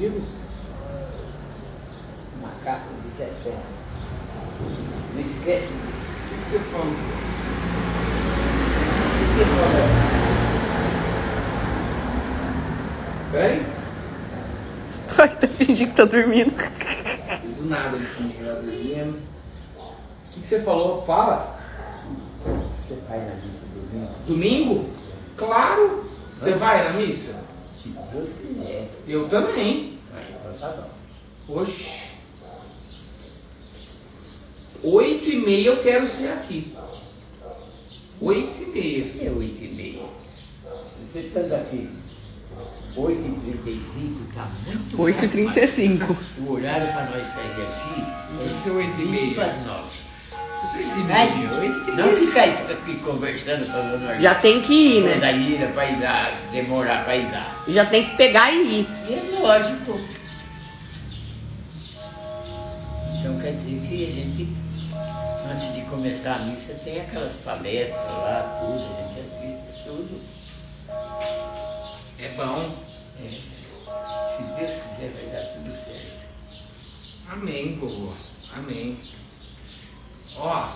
comigo? Macaco de Zé Ferro. Não esquece disso. O que, que você falou? O que, que você falou? Bem? Tô ainda fingindo que tá dormindo. Do nada ele fingiu lá dormindo. O que, que você falou? Fala. Você vai na missa domingo? Domingo? Claro! Você vai na missa? Se Deus quiser. Eu também. Então tá bom. Oxi. Oito e meia eu quero ser aqui. Oito e meia. E é oito e meia? Você está daqui 8h35, tá muito 8h35. O horário para nós sair daqui Tem que ser oito e meia. para as 9. Não meia. fica aí fica aqui conversando, falando Já tem que ir, né? Da ira para ir dar, demorar para ir dar. Já tem que pegar e ir. E é lógico. Então quer dizer que a gente, antes de começar a missa, tem aquelas palestras lá, tudo, a gente assiste tudo. É bom. É, se Deus quiser, vai dar tudo certo. Amém, vovô. Amém. 哇。